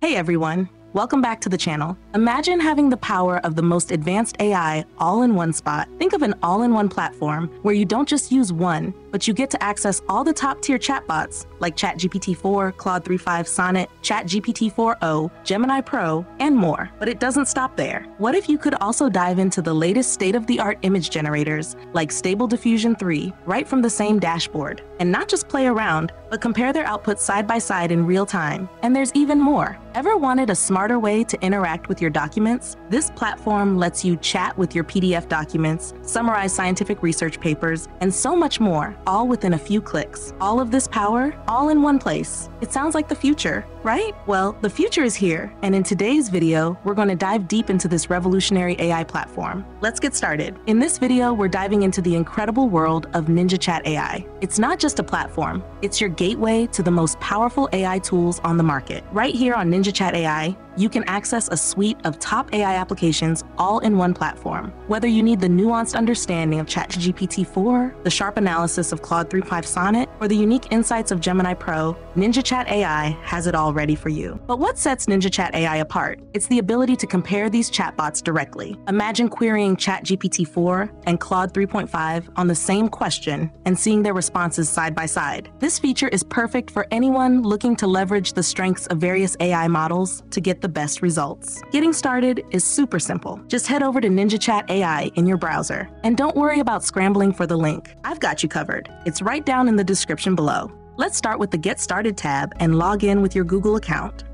Hey everyone, welcome back to the channel. Imagine having the power of the most advanced AI all in one spot. Think of an all in one platform where you don't just use one, but you get to access all the top tier chatbots like ChatGPT 4, Claude 3.5 Sonnet, ChatGPT 4o, Gemini Pro, and more. But it doesn't stop there. What if you could also dive into the latest state of the art image generators like Stable Diffusion 3 right from the same dashboard? And not just play around, but compare their outputs side by side in real time. And there's even more. Ever wanted a smarter way to interact with your documents? This platform lets you chat with your PDF documents, summarize scientific research papers, and so much more all within a few clicks. All of this power, all in one place. It sounds like the future, right? Well, the future is here, and in today's video, we're going to dive deep into this revolutionary AI platform. Let's get started. In this video, we're diving into the incredible world of Ninja Chat AI. It's not just a platform, it's your gateway to the most powerful AI tools on the market. Right here on Ninja Chat AI, you can access a suite of top AI applications all in one platform. Whether you need the nuanced understanding of ChatGPT 4, the sharp analysis of Claude 3.5 Sonnet, or the unique insights of Gemini Pro, Ninja Chat AI has it all ready for you. But what sets Ninja Chat AI apart? It's the ability to compare these chatbots directly. Imagine querying ChatGPT 4 and Claude 3.5 on the same question and seeing their responses side by side. This feature is perfect for anyone looking to leverage the strengths of various AI models to get the the best results. Getting started is super simple. Just head over to Ninja Chat AI in your browser. And don't worry about scrambling for the link. I've got you covered. It's right down in the description below. Let's start with the Get Started tab and log in with your Google account.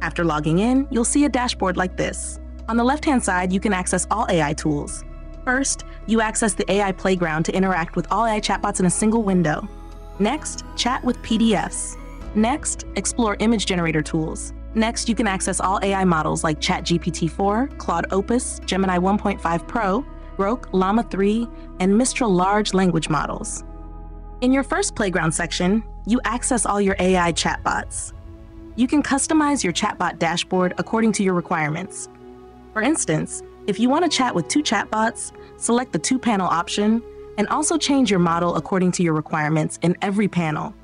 After logging in, you'll see a dashboard like this. On the left-hand side, you can access all AI tools. First, you access the AI Playground to interact with all AI chatbots in a single window. Next, chat with PDFs. Next, explore image generator tools. Next, you can access all AI models like ChatGPT 4, Claude Opus, Gemini 1.5 Pro, Groq, Llama 3, and Mistral large language models. In your first playground section, you access all your AI chatbots. You can customize your chatbot dashboard according to your requirements. For instance, if you want to chat with two chatbots, select the two panel option and also change your model according to your requirements in every panel,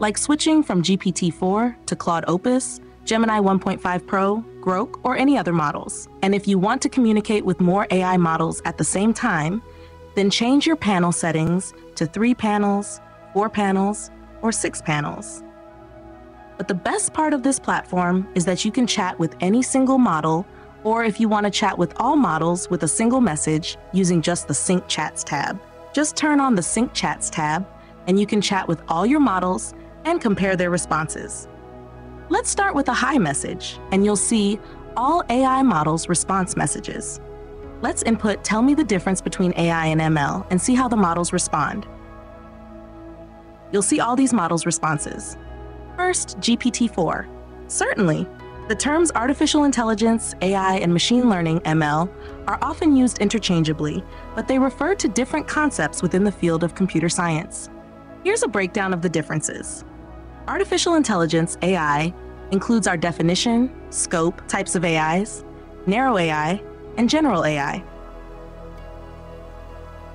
like switching from GPT 4 to Claude Opus Gemini 1.5 Pro, Groq, or any other models. And if you want to communicate with more AI models at the same time, then change your panel settings to three panels, four panels, or six panels. But the best part of this platform is that you can chat with any single model, or if you want to chat with all models with a single message using just the Sync Chats tab. Just turn on the Sync Chats tab, and you can chat with all your models and compare their responses. Let's start with a hi message, and you'll see all AI models response messages. Let's input tell me the difference between AI and ML and see how the models respond. You'll see all these models' responses. First, GPT-4. Certainly, the terms artificial intelligence, AI, and machine learning, ML, are often used interchangeably, but they refer to different concepts within the field of computer science. Here's a breakdown of the differences. Artificial intelligence, AI, includes our definition, scope, types of AIs, narrow AI, and general AI.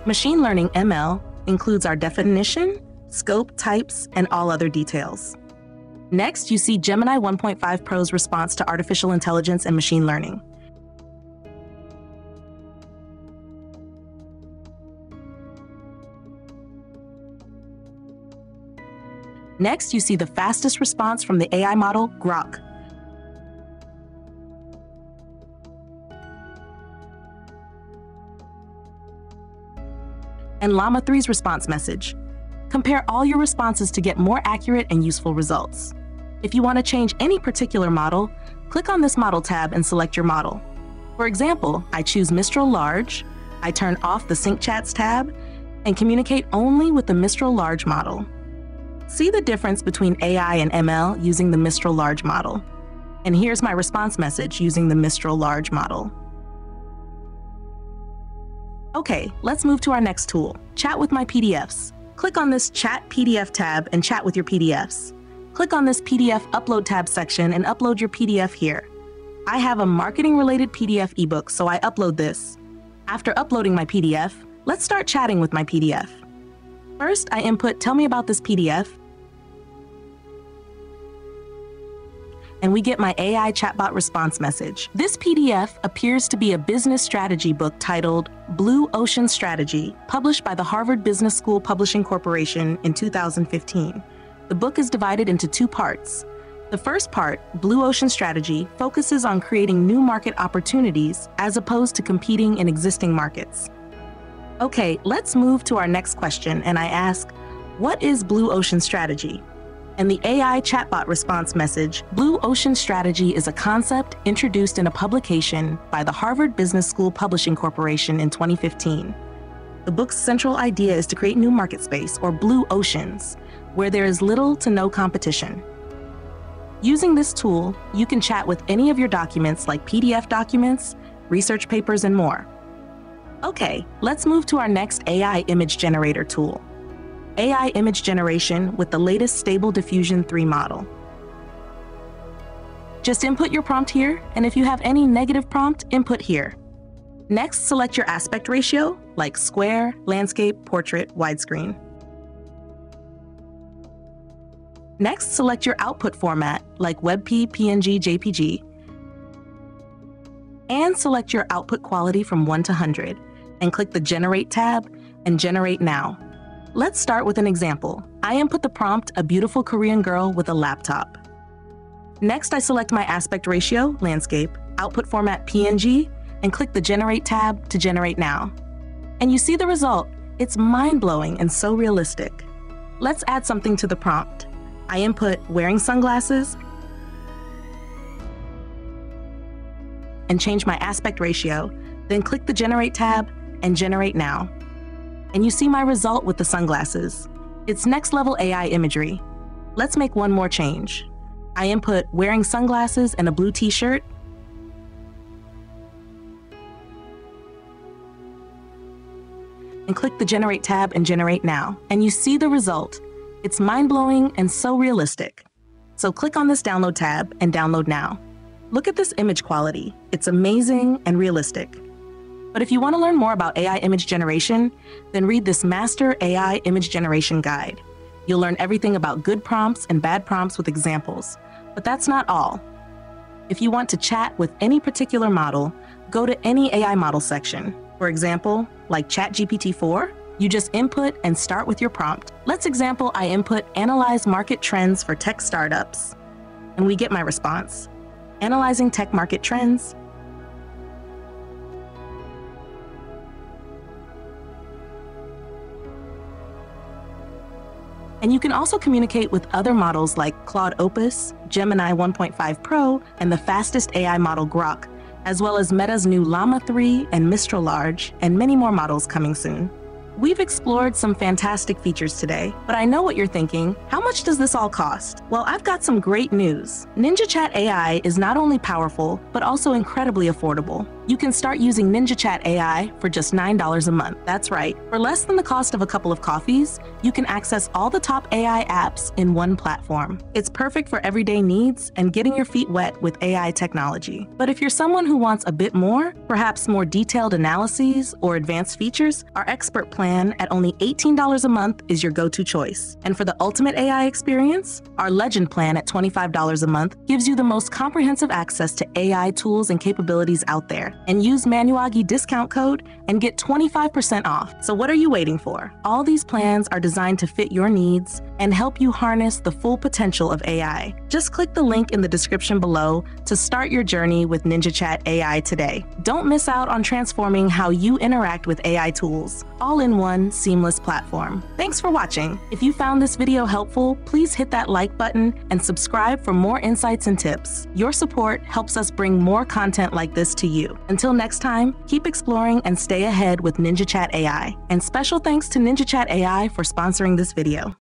Machine learning, ML, includes our definition, scope, types, and all other details. Next, you see Gemini 1.5 Pro's response to artificial intelligence and machine learning. Next, you see the fastest response from the AI model, Groq. And Llama 3's response message. Compare all your responses to get more accurate and useful results. If you want to change any particular model, click on this Model tab and select your model. For example, I choose Mistral Large, I turn off the Sync Chats tab, and communicate only with the Mistral Large model. See the difference between AI and ML using the Mistral Large model. And here's my response message using the Mistral Large model. Okay, let's move to our next tool, Chat with my PDFs. Click on this Chat PDF tab and chat with your PDFs. Click on this PDF Upload tab section and upload your PDF here. I have a marketing-related PDF ebook, so I upload this. After uploading my PDF, let's start chatting with my PDF. First, I input Tell me about this PDF, and we get my AI chatbot response message. This PDF appears to be a business strategy book titled Blue Ocean Strategy, published by the Harvard Business School Publishing Corporation in 2015. The book is divided into two parts. The first part, Blue Ocean Strategy, focuses on creating new market opportunities as opposed to competing in existing markets. Okay, let's move to our next question, and I ask, what is Blue Ocean Strategy? And the AI chatbot response message Blue Ocean Strategy is a concept introduced in a publication by the Harvard Business School Publishing Corporation in 2015. The book's central idea is to create new market space, or blue oceans, where there is little to no competition. Using this tool, you can chat with any of your documents like PDF documents, research papers, and more. Okay, let's move to our next AI image generator tool. AI image generation with the latest Stable Diffusion 3 model. Just input your prompt here, and if you have any negative prompt, input here. Next, select your aspect ratio, like square, landscape, portrait, widescreen. Next, select your output format, like WebP, PNG, JPG, and select your output quality from 1 to 100, and click the Generate tab and Generate Now. Let's start with an example. I input the prompt, a beautiful Korean girl with a laptop. Next, I select my aspect ratio, landscape, output format PNG, and click the Generate tab to generate now. And you see the result. It's mind-blowing and so realistic. Let's add something to the prompt. I input wearing sunglasses and change my aspect ratio, then click the Generate tab and Generate Now and you see my result with the sunglasses. It's next level AI imagery. Let's make one more change. I input wearing sunglasses and a blue t shirt. And click the Generate tab and Generate Now, and you see the result. It's mind blowing and so realistic. So click on this Download tab and download now. Look at this image quality. It's amazing and realistic. But if you want to learn more about AI image generation, then read this Master AI Image Generation Guide. You'll learn everything about good prompts and bad prompts with examples. But that's not all. If you want to chat with any particular model, go to any AI model section. For example, like ChatGPT 4, you just input and start with your prompt. Let's example I input analyze market trends for tech startups. And we get my response. Analyzing tech market trends, And you can also communicate with other models like Claude Opus, Gemini 1.5 Pro, and the fastest AI model Groq, as well as Meta's new Llama 3 and Mistral Large, and many more models coming soon. We've explored some fantastic features today, but I know what you're thinking. How much does this all cost? Well, I've got some great news. Ninja Chat AI is not only powerful, but also incredibly affordable. You can start using Ninja Chat AI for just $9 a month. That's right. For less than the cost of a couple of coffees, you can access all the top AI apps in one platform. It's perfect for everyday needs and getting your feet wet with AI technology. But if you're someone who wants a bit more, perhaps more detailed analyses or advanced features, our expert plan at only $18 a month is your go-to choice. And for the ultimate AI experience, our Legend plan at $25 a month gives you the most comprehensive access to AI tools and capabilities out there and use Manuagi discount code and get 25% off. So what are you waiting for? All these plans are designed to fit your needs and help you harness the full potential of AI. Just click the link in the description below to start your journey with Ninja Chat AI today. Don't miss out on transforming how you interact with AI tools, all in one seamless platform. Thanks for watching. If you found this video helpful, please hit that like button and subscribe for more insights and tips. Your support helps us bring more content like this to you. Until next time, keep exploring and stay ahead with Ninja Chat AI. And special thanks to Ninja Chat AI for sponsoring this video.